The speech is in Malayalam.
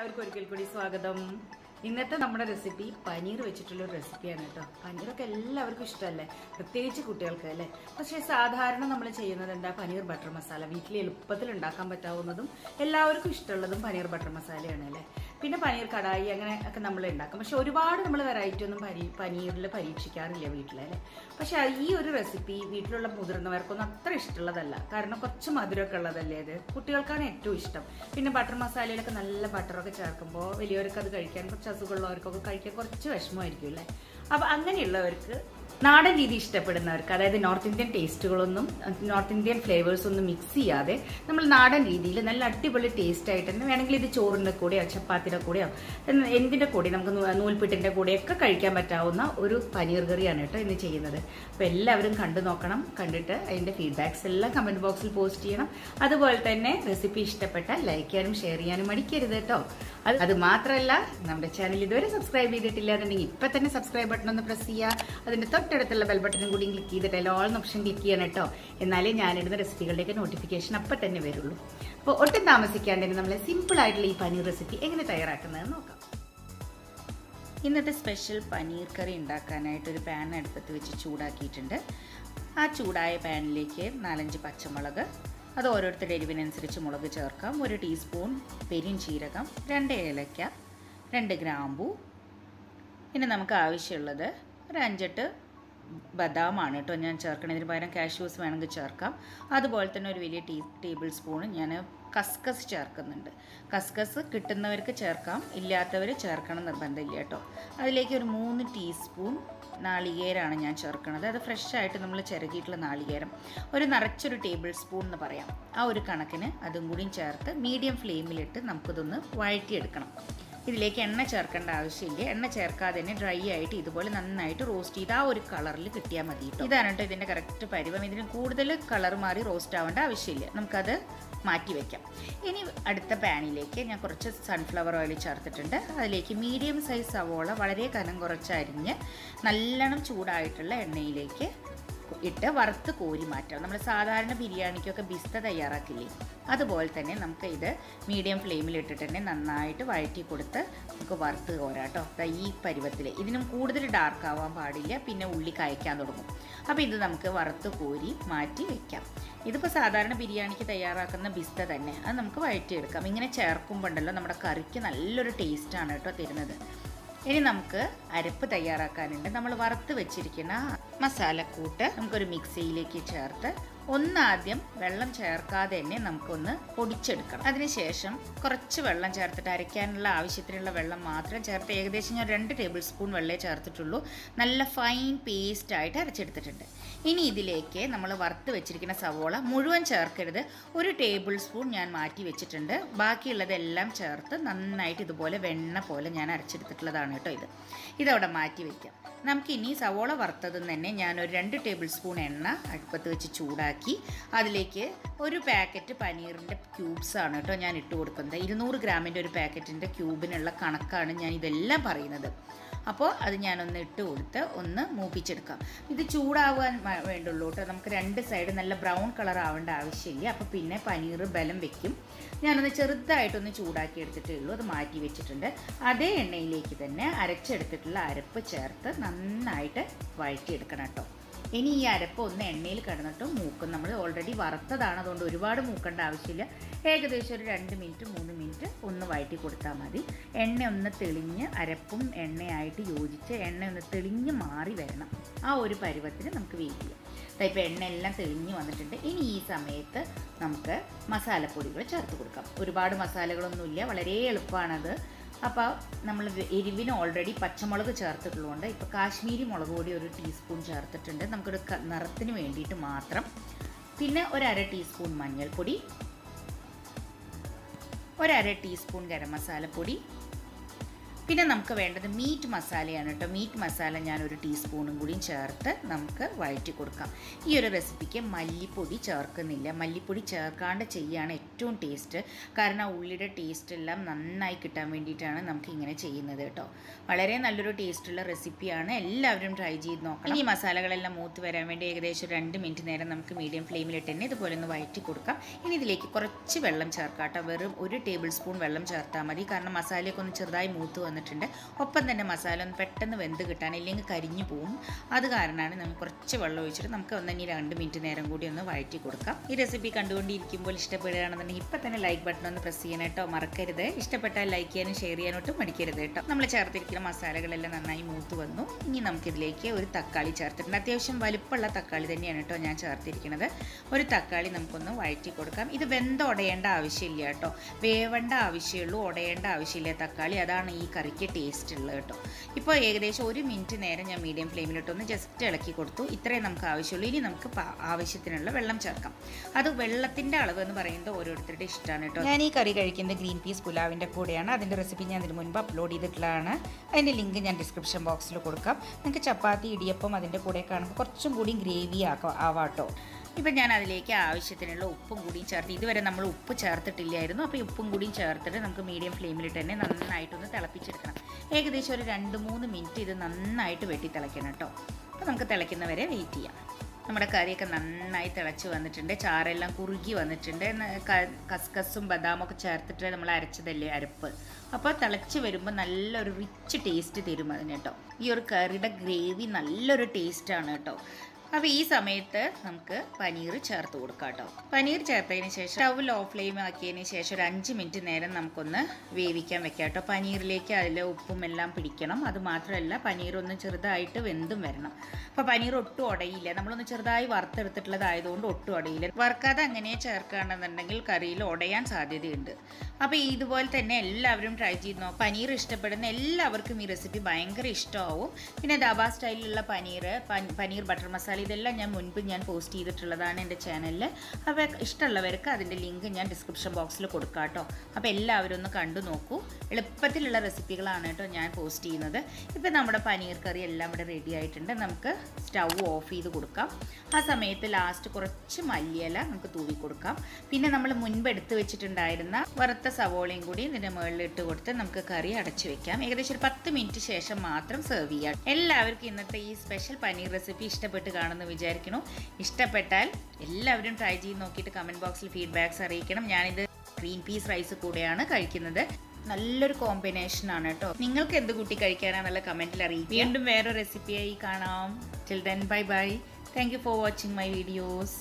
എല്ലാവർക്കും ഒരിക്കൽ കൂടി സ്വാഗതം. ഇന്നത്തെ നമ്മുടെ റെസിപ്പി പനീർ വെച്ചിട്ടുള്ള ഒരു റെസിപ്പിയാണ് കേട്ടോ. പനീറൊക്കെ എല്ലാവർക്കും ഇഷ്ടമല്ലേ പ്രത്യേകിച്ച് കുട്ടികൾക്ക് അല്ലേ? പക്ഷേ സാധാരണ നമ്മൾ ചെയ്യുന്നത് എന്താ? പനീർ ബട്ടർ മസാല വീട്ടിൽ എളുപ്പത്തിൽ ഉണ്ടാക്കാൻ പറ്റാവുന്നതും എല്ലാവർക്കും ഇഷ്ടമുള്ളതും പനീർ ബട്ടർ മസാലയാണ് അല്ലേ? പിന്നെ പനീർ കടായി അങ്ങനെ ഒക്കെ നമ്മൾ ഉണ്ടാക്കും. പക്ഷെ ഒരുപാട് നമ്മൾ വെറൈറ്റി ഒന്നും പരി പനീറിൽ പരീക്ഷിക്കാറില്ല വീട്ടിലല്ലേ പക്ഷെ ഈ ഒരു റെസിപ്പി വീട്ടിലുള്ള മുതിർന്നവർക്കൊന്നും അത്ര ഇഷ്ടമുള്ളതല്ല. കാരണം കുറച്ച് മധുരമൊക്കെ ഉള്ളതല്ലേ അത് കുട്ടികൾക്കാണ് ഏറ്റവും ഇഷ്ടം. പിന്നെ ബട്ടർ മസാലയിലൊക്കെ നല്ല ബട്ടറൊക്കെ ചേർക്കുമ്പോൾ വലിയവർക്ക് അത് കഴിക്കാൻ കുറച്ച് അസുഖമുള്ളവർക്കൊക്കെ കഴിക്കാൻ കുറച്ച് വിഷമമായിരിക്കും അല്ലേ? അപ്പം അങ്ങനെയുള്ളവർക്ക് നാടൻ രീതി ഇഷ്ടപ്പെടുന്നവർക്ക് അതായത് നോർത്ത് ഇന്ത്യൻ ടേസ്റ്റുകളൊന്നും നോർത്ത് ഇന്ത്യൻ ഫ്ലേവേഴ്സ് ഒന്നും മിക്സ് ചെയ്യാതെ നമ്മൾ നാടൻ രീതിയിൽ നല്ല അടിപൊളി ടേസ്റ്റ് ആയിട്ട് തന്നെ വേണമെങ്കിൽ ഇത് ചോറിന്റെ കൂടെയോ ചപ്പാത്തിയുടെ കൂടെയോ എന്തിന്റെ കൂടെ നമുക്ക് നൂൽപ്പിട്ടിന്റെ കൂടെയൊക്കെ കഴിക്കാൻ പറ്റാവുന്ന ഒരു പനീർ കറിയാണ് കേട്ടോ ഇന്ന് ചെയ്യുന്നത്. അപ്പോൾ എല്ലാവരും കണ്ടു നോക്കണം കണ്ടിട്ട് അതിന്റെ ഫീഡ്ബാക്സ് എല്ലാം കമന്റ് ബോക്സിൽ പോസ്റ്റ് ചെയ്യണം. അതുപോലെ തന്നെ റെസിപ്പി ഇഷ്ടപ്പെട്ട ലൈക്ക് ചെയ്യാനും ഷെയർ ചെയ്യാനും മടിക്കരുത് കേട്ടോ. അത് അത് മാത്രമല്ല നമ്മുടെ ചാനൽ ഇതുവരെ സബ്സ്ക്രൈബ് ചെയ്തിട്ടില്ല എന്നുണ്ടെങ്കിൽ ഇപ്പം തന്നെ സബ്സ്ക്രൈബ് ബട്ടൺ ഒന്ന് പ്രസ് ചെയ്യുക. അതിന്റെ തൊട്ടടുത്തുള്ള ബെൽ കൂടി ക്ലിക്ക് ചെയ്തിട്ട് എല്ലാ ഓൾ ഓപ്ഷൻ ക്ലിക്ക് ചെയ്യണം കേട്ടോ. എന്നാലേ ഞാനിടുന്ന റെസിപ്പികളുടെയൊക്കെ നോട്ടിഫിക്കേഷൻ അപ്പം തന്നെ വരുള്ളൂ. അപ്പോൾ ഒട്ടും താമസിക്കാണ്ട് തന്നെ നമ്മൾ സിമ്പിൾ ആയിട്ടുള്ള ഈ പനീർ റെസിപ്പി എങ്ങനെ തയ്യാറാക്കുന്നതെന്ന് നോക്കാം. ഇന്നത്തെ സ്പെഷ്യൽ പനീർ കറി ഉണ്ടാക്കാനായിട്ട് ഒരു പാൻ അടുപ്പത്ത് വെച്ച് ചൂടാക്കിയിട്ടുണ്ട്. ആ ചൂടായ പാനിലേക്ക് നാലഞ്ച് പച്ചമുളക് അത് ഓരോരുത്തരുടെ എരിവിനനുസരിച്ച് മുളക് ചേർക്കാം. ഒരു ടീസ്പൂൺ പെരിഞ്ചീരകം രണ്ട് ഏലക്ക രണ്ട് ഗ്രാമ്പൂ. പിന്നെ നമുക്ക് ആവശ്യമുള്ളത് ഒരു അഞ്ചെട്ട് ബദാമാണ് കേട്ടോ ഞാൻ ചേർക്കണം ഇതിന് പകരം കാഷ്യൂസ് വേണമെങ്കിൽ ചേർക്കാം. അതുപോലെ തന്നെ ഒരു വലിയ ടീ ടേബിൾ സ്പൂൺ ഞാൻ കസ്കസ് ചേർക്കുന്നുണ്ട്. കസ്കസ് കിട്ടുന്നവർക്ക് ചേർക്കാം ഇല്ലാത്തവർ ചേർക്കണം നിർബന്ധമില്ല കേട്ടോ. അതിലേക്ക് ഒരു മൂന്ന് ടീസ്പൂൺ നാളികേരമാണ് ഞാൻ ചേർക്കുന്നത് അത് ഫ്രഷായിട്ട് നമ്മൾ ചിരകിയിട്ടുള്ള നാളികേരം. ഒരു നിറച്ചൊരു ടേബിൾ സ്പൂൺ എന്ന് പറയാം. ആ ഒരു കണക്കിന് അതും കൂടിയും ചേർത്ത് മീഡിയം ഫ്ലെയിമിലിട്ട് നമുക്കിതൊന്ന് വഴറ്റിയെടുക്കണം. ഇതിലേക്ക് എണ്ണ ചേർക്കേണ്ട ആവശ്യമില്ല. എണ്ണ ചേർക്കാതെ തന്നെ ഡ്രൈ ആയിട്ട് ഇതുപോലെ നന്നായിട്ട് റോസ്റ്റ് ചെയ്ത് ആ ഒരു കളറിൽ കിട്ടിയാൽ മതി കേട്ടോ ഇതാണ് കേട്ടോ ഇതിന്റെ കറക്റ്റ് പരിവം. ഇതിന് കൂടുതൽ കളർ മാറി റോസ്റ്റ് ആവേണ്ട ആവശ്യമില്ല. നമുക്കത് മാറ്റി വയ്ക്കാം ഇനി അടുത്ത പാനിലേക്ക് ഞാൻ കുറച്ച് സൺഫ്ലവർ ഓയിൽ ചേർത്തിട്ടുണ്ട്. അതിലേക്ക് മീഡിയം സൈസ് സവോള വളരെ കനം കുറച്ച് അരിഞ്ഞ് നല്ലോണം ചൂടായിട്ടുള്ള എണ്ണയിലേക്ക് ഇട്ട് വറുത്ത് കോരി മാറ്റാം. നമ്മൾ സാധാരണ ബിരിയാണിക്കൊക്കെ ബിസ്ത തയ്യാറാക്കില്ലേ? അതുപോലെ തന്നെ നമുക്ക് ഇത് മീഡിയം ഫ്ലെയിമിൽ ഇട്ടിട്ട് തന്നെ നന്നായിട്ട് വഴറ്റി കൊടുത്ത് നമുക്ക് വറുത്ത് കോരാട്ടോ ഈ പരുവത്തിൽ ഇതിനും കൂടുതൽ ഡാർക്ക് ആവാൻ പാടില്ല പിന്നെ ഉള്ളി കായ്ക്കാൻ തുടങ്ങും. അപ്പോൾ ഇത് നമുക്ക് വറുത്ത് കോരി മാറ്റി വെക്കാം. ഇതിപ്പോൾ സാധാരണ ബിരിയാണിക്ക് തയ്യാറാക്കുന്ന ബിസ്ത തന്നെ. അത് നമുക്ക് വഴറ്റിയെടുക്കാം. ഇങ്ങനെ ചേർക്കുമ്പോണ്ടല്ലോ നമ്മുടെ കറിക്ക് നല്ലൊരു ടേസ്റ്റാണ് കേട്ടോ തരുന്നത്. ഇനി നമുക്ക് അരപ്പ് തയ്യാറാക്കാനുണ്ട്. നമ്മൾ വറുത്ത് വെച്ചിരിക്കുന്ന മസാലക്കൂട്ട് നമുക്കൊരു മിക്സിയിലേക്ക് ചേർത്ത് ഒന്നാദ്യം വെള്ളം ചേർക്കാതെ തന്നെ നമുക്കൊന്ന് പൊടിച്ചെടുക്കണം. അതിനുശേഷം കുറച്ച് വെള്ളം ചേർത്തിട്ട് അരയ്ക്കാനുള്ള ആവശ്യത്തിനുള്ള വെള്ളം മാത്രം ചേർത്ത് ഏകദേശം ഞാൻ രണ്ട് ടേബിൾ സ്പൂൺ വെള്ളമേ ചേർത്തിട്ടുള്ളൂ. നല്ല ഫൈൻ പേസ്റ്റായിട്ട് അരച്ചെടുത്തിട്ടുണ്ട്. ഇനി ഇതിലേക്ക് നമ്മൾ വറുത്ത് വെച്ചിരിക്കുന്ന സവോള മുഴുവൻ ചേർക്കരുത്. ഒരു ടേബിൾ സ്പൂൺ ഞാൻ മാറ്റി വെച്ചിട്ടുണ്ട്. ബാക്കിയുള്ളതെല്ലാം ചേർത്ത് നന്നായിട്ട് ഇതുപോലെ വെണ്ണ പോലെ ഞാൻ അരച്ചെടുത്തിട്ടുള്ളതാണ് കേട്ടോ ഇത്. ഇതവിടെ മാറ്റി വയ്ക്കാം നമുക്കിനി സവോള വറുത്തത് തന്നെ ഞാൻ ഒരു രണ്ട് ടേബിൾ സ്പൂൺ എണ്ണ അടുപ്പത്ത് വെച്ച് ചൂടാക്കി അതിലേക്ക് ഒരു പാക്കറ്റ് പനീറിന്റെ ക്യൂബ്സ് ആണ് കേട്ടോ ഞാൻ ഇട്ട് കൊടുക്കുന്നത്. ഇരുന്നൂറ് ഗ്രാമിന്റെ ഒരു പാക്കറ്റിന്റെ ക്യൂബിനുള്ള കണക്കാണ് ഞാൻ ഇതെല്ലാം പറയുന്നത്. അപ്പോൾ അത് ഞാനൊന്ന് ഇട്ട് കൊടുത്ത് ഒന്ന് മൂപ്പിച്ചെടുക്കാം. ഇത് ചൂടാവാൻ വേണ്ടുള്ളൂ കേട്ടോ. നമുക്ക് രണ്ട് സൈഡ് നല്ല ബ്രൗൺ കളർ ആവേണ്ട ആവശ്യമില്ല. അപ്പോൾ പിന്നെ പനീർ ബലം വെക്കും. ഞാനൊന്ന് ചെറുതായിട്ടൊന്ന് ചൂടാക്കി എടുത്തിട്ടേ ഉള്ളൂ. അത് മാറ്റി വെച്ചിട്ടുണ്ട്. അതേ എണ്ണയിലേക്ക് തന്നെ അരച്ചെടുത്തിട്ടുള്ള അരപ്പ് ചേർത്ത് നന്നായിട്ട് വഴറ്റിയെടുക്കണം കേട്ടോ. ഇനി ഈ അരപ്പ് ഒന്ന് എണ്ണയിൽ കിടന്നിട്ട് മൂക്കും നമ്മൾ ഓൾറെഡി വറുത്തതാണ്. അതുകൊണ്ട് ഒരുപാട് മൂക്കേണ്ട ആവശ്യമില്ല. ഏകദേശം ഒരു രണ്ട് മിനിറ്റ് മൂന്ന് മിനിറ്റ് ഒന്ന് വഴറ്റി കൊടുത്താൽ മതി. എണ്ണ ഒന്ന് തെളിഞ്ഞ് അരപ്പും എണ്ണയായിട്ട് യോജിച്ച് എണ്ണ ഒന്ന് തെളിഞ്ഞ് മാറി വരണം. ആ ഒരു പരുവത്തിന് നമുക്ക് വെയിറ്റ് ചെയ്യാം. ഇപ്പോൾ എണ്ണ എല്ലാം തെളിഞ്ഞ് വന്നിട്ടുണ്ട്. ഇനി ഈ സമയത്ത് നമുക്ക് മസാലപ്പൊടികൾ ചേർത്ത് കൊടുക്കാം. ഒരുപാട് മസാലകളൊന്നുമില്ല. വളരെ എളുപ്പമാണത് അപ്പോൾ നമ്മൾ എരിവിന് ഓൾറെഡി പച്ചമുളക് ചേർത്തിട്ടുള്ളതുകൊണ്ട് ഇപ്പോൾ കാശ്മീരി മുളക് പൊടി ഒരു ടീസ്പൂൺ ചേർത്തിട്ടുണ്ട്. നമുക്കൊരു നിറത്തിന് വേണ്ടിയിട്ട് മാത്രം. പിന്നെ ഒരര ടീസ്പൂൺ മഞ്ഞൾപ്പൊടി. ഒരര ടീസ്പൂൺ ഗരം മസാലപ്പൊടി. പിന്നെ നമുക്ക് വേണ്ടത് മീറ്റ് മസാലയാണ് കേട്ടോ മീറ്റ് മസാല ഞാൻ ഒരു ടീസ്പൂണും കൂടിയും ചേർത്ത് നമുക്ക് വഴറ്റി കൊടുക്കാം. ഈ ഒരു റെസിപ്പിക്ക് മല്ലിപ്പൊടി ചേർക്കുന്നില്ല. മല്ലിപ്പൊടി ചേർക്കാണ്ട് ചെയ്യുകയാണ് ഏറ്റവും ടേസ്റ്റ് കാരണം ഉള്ളിയുടെ ടേസ്റ്റ് എല്ലാം നന്നായി കിട്ടാൻ വേണ്ടിയിട്ടാണ് നമുക്ക് ഇങ്ങനെ ചെയ്യുന്നത് കേട്ടോ വളരെ നല്ലൊരു ടേസ്റ്റുള്ള റെസിപ്പിയാണ് എല്ലാവരും ട്രൈ ചെയ്ത് നോക്കണം. ഈ മസാലകളെല്ലാം മൂത്ത് വരാൻ വേണ്ടി ഏകദേശം രണ്ട് മിനിറ്റ് നേരം നമുക്ക് മീഡിയം ഫ്ലെയിമിലിട്ട് തന്നെ ഇതുപോലെ ഒന്ന് വഴറ്റി കൊടുക്കാം. ഇനി ഇതിലേക്ക് കുറച്ച് വെള്ളം ചേർക്കാം കേട്ടോ വെറും ഒരു ടേബിൾ സ്പൂൺ വെള്ളം ചേർത്താൽ മതി. കാരണം മസാലയൊക്കെ ഒന്ന് ചെറുതായി മൂത്ത് വന്നിട്ടുണ്ട്. ഒപ്പം തന്നെ മസാല ഒന്ന് പെട്ടെന്ന് വെന്ത് കിട്ടാൻ ഇല്ലെങ്കിൽ കരിഞ്ഞു പോവും. അത് കാരണമാണ് നമുക്ക് കുറച്ച് വെള്ളം ഒഴിച്ചിട്ട് നമുക്ക് ഒന്ന് ഇനി രണ്ട് മിനിറ്റ് നേരം കൂടി ഒന്ന് വഴറ്റി കൊടുക്കാം. ഈ റെസിപ്പി കണ്ടുകൊണ്ടിരിക്കുമ്പോൾ ഇഷ്ടപ്പെടുകയാണെന്നുണ്ടെങ്കിൽ ഇപ്പം തന്നെ ലൈക്ക് ബട്ടൺ ഒന്ന് പ്രസ് ചെയ്യാൻ കേട്ടോ മറക്കരുത്. ഇഷ്ടപ്പെട്ടാൽ ലൈക്ക് ചെയ്യാനും ഷെയർ ചെയ്യാനോട്ടും മടിക്കരുത് കേട്ടോ. നമ്മൾ ചേർത്തിരിക്കുന്ന മസാലകളെല്ലാം നന്നായി മൂത്ത് വന്നു. ഇനി നമുക്കിതിലേക്ക് ഒരു തക്കാളി ചേർത്തിട്ടുണ്ട്. അത്യാവശ്യം വലുപ്പമുള്ള തക്കാളി തന്നെയാണ് കേട്ടോ ഞാൻ ചേർത്തിരിക്കുന്നത്. ഒരു തക്കാളി നമുക്കൊന്ന് വഴറ്റി കൊടുക്കാം. ഇത് വെന്ത് ഉടയേണ്ട ആവശ്യമില്ല കേട്ടോ. വേവേണ്ട ആവശ്യമുള്ളൂ ഉടയേണ്ട ആവശ്യമില്ല തക്കാളി. അതാണ് ഈ കറിക്ക് ടേസ്റ്റ് ഉള്ളത് കേട്ടോ. ഇപ്പോൾ ഏകദേശം ഒരു മിനിറ്റ് നേരം ഞാൻ മീഡിയം ഫ്ലെയിമിലിട്ടൊന്ന് ജസ്റ്റ് ഇളക്കി കൊടുത്തു. ഇത്രയും നമുക്ക് ആവശ്യമുള്ളൂ. ഇനി നമുക്ക് ആവശ്യത്തിനുള്ള വെള്ളം ചേർക്കാം. അത് വെള്ളത്തിന്റെ അളവ് എന്ന് പറയുന്നത് ഓരോരുത്തരുടെ ഇഷ്ടമാണ് കേട്ടോ. ഞാൻ ഈ കറി കഴിക്കുന്നത് ഗ്രീൻ പീസ് പുലാവിന്റെ കൂടെയാണ്. അതിന്റെ റെസിപ്പി ഞാൻ ഇതിന് മുൻപ് അപ്ലോഡ് ചെയ്തിട്ടുള്ളതാണ്. അതിന്റെ ലിങ്ക് ഞാൻ ഡിസ്ക്രിപ്ഷൻ ബോക്സിൽ കൊടുക്കാം. നിങ്ങൾക്ക് ചപ്പാത്തി ഇടിയപ്പം അതിന്റെ കൂടെ കാണുമ്പോൾ കുറച്ചും കൂടി ഗ്രേവി ആക്കാം ആവാട്ടോ ഇപ്പം ഞാൻ അതിലേക്ക് ആവശ്യത്തിനുള്ള ഉപ്പും കൂടിയും ചേർത്ത് ഇതുവരെ നമ്മൾ ഉപ്പ് ചേർത്തിട്ടില്ലായിരുന്നു. അപ്പോൾ ഉപ്പും കൂടിയും ചേർത്തിട്ട് നമുക്ക് മീഡിയം ഫ്ലെയിമിലിട്ട് തന്നെ നന്നായിട്ടൊന്ന് തിളപ്പിച്ചെടുക്കണം. ഏകദേശം ഒരു രണ്ട് മൂന്ന് മിനിറ്റ് ഇത് നന്നായിട്ട് വെട്ടി തിളയ്ക്കണം കേട്ടോ അപ്പോൾ നമുക്ക് തിളയ്ക്കുന്നവരെ വെയിറ്റ് ചെയ്യാം. നമ്മുടെ കറിയൊക്കെ നന്നായി തിളച്ച് വന്നിട്ടുണ്ട്. ചാറെല്ലാം കുറുകി വന്നിട്ടുണ്ട്. കസ്കസും ബദാമും ഒക്കെ ചേർത്തിട്ട് നമ്മൾ അരച്ചതല്ലേ അരപ്പ്. അപ്പോൾ തിളച്ച് വരുമ്പോൾ നല്ലൊരു റിച്ച് ടേസ്റ്റ് തരും അതിന് കേട്ടോ ഈ ഒരു കറിയുടെ ഗ്രേവി നല്ലൊരു ടേസ്റ്റാണ് കേട്ടോ അപ്പോൾ ഈ സമയത്ത് നമുക്ക് പനീർ ചേർത്ത് കൊടുക്കാം കേട്ടോ പനീർ ചേർത്തതിന് ശേഷം സ്റ്റവ് ലോ ഫ്ലെയിം ആക്കിയതിന് ശേഷം ഒരു അഞ്ച് മിനിറ്റ് നേരം നമുക്കൊന്ന് വേവിക്കാൻ വെക്കാം കേട്ടോ പനീറിലേക്ക് അതിൽ ഉപ്പും എല്ലാം പിടിക്കണം. അത് മാത്രമല്ല പനീർ ഒന്ന് ചെറുതായിട്ട് വെന്തും വരണം. അപ്പോൾ പനീർ ഒട്ടും ഉടയില്ല നമ്മളൊന്ന് ചെറുതായി വറുത്തെടുത്തിട്ടുള്ളതായതുകൊണ്ട് ഒട്ടും ഉടയില്ല വറുക്കാതെ അങ്ങനെ ചേർക്കുകയാണെന്നുണ്ടെങ്കിൽ കറിയിൽ ഉടയാൻ സാധ്യതയുണ്ട്. അപ്പോൾ ഇതുപോലെ തന്നെ എല്ലാവരും ട്രൈ ചെയ്ത് നോക്കാം. പനീർ ഇഷ്ടപ്പെടുന്ന എല്ലാവർക്കും ഈ റെസിപ്പി ഭയങ്കര ഇഷ്ടമാവും. പിന്നെ ദബാ സ്റ്റൈലിലുള്ള പനീർ പനീർ ബട്ടർ മസാല ഇതെല്ലാം ഞാൻ മുൻപ് ഞാൻ പോസ്റ്റ് ചെയ്തിട്ടുള്ളതാണ് എന്റെ ചാനലിൽ അപ്പോൾ ഇഷ്ടമുള്ളവർക്ക് അതിന്റെ ലിങ്ക് ഞാൻ ഡിസ്ക്രിപ്ഷൻ ബോക്സിൽ കൊടുക്കാം കേട്ടോ. അപ്പോൾ എല്ലാവരും ഒന്ന് കണ്ടു നോക്കൂ. എളുപ്പത്തിലുള്ള റെസിപ്പികളാണ് കേട്ടോ ഞാൻ പോസ്റ്റ് ചെയ്യുന്നത്. ഇപ്പോൾ നമ്മുടെ പനീർ കറി എല്ലാം ഇവിടെ റെഡി ആയിട്ടുണ്ട്. നമുക്ക് സ്റ്റൗ ഓഫ് ചെയ്ത് കൊടുക്കാം. ആ സമയത്ത് ലാസ്റ്റ് കുറച്ച് മല്ലിയില നമുക്ക് തൂവി കൊടുക്കാം. പിന്നെ നമ്മൾ മുൻപ് എടുത്ത് വെച്ചിട്ടുണ്ടായിരുന്ന വറുത്ത സവോളയും കൂടി ഇതിന്റെ മുകളിൽ ഇട്ട് കൊടുത്ത് നമുക്ക് കറി അടച്ചു വെക്കാം. ഏകദേശം ഒരു പത്ത് മിനിറ്റ് ശേഷം മാത്രം സെർവ് ചെയ്യാം. എല്ലാവർക്കും ഇന്നത്തെ ഈ സ്പെഷ്യൽ പനീർ റെസിപ്പി ഇഷ്ടപ്പെട്ട് കാണുമെന്ന് വിചാരിക്കുന്നു. ഇഷ്ടപ്പെട്ടാൽ എല്ലാവരും ട്രൈ ചെയ്ത് നോക്കിയിട്ട് കമന്റ് ബോക്സിൽ ഫീഡ്ബാക്സ് അറിയിക്കണം. ഞാനിത് ഗ്രീൻ പീസ് റൈസ് കൂടെയാണ് കഴിക്കുന്നത്. നല്ലൊരു കോമ്പിനേഷൻ ആണ് കേട്ടോ. നിങ്ങൾക്ക് എന്ത് കൂട്ടി കഴിക്കാനാണെന്നുള്ള കമന്റിൽ അറിയിക്കും. വീണ്ടും വേറെ റെസിപ്പിയായി കാണാം. Till then bye bye thank you for watching my videos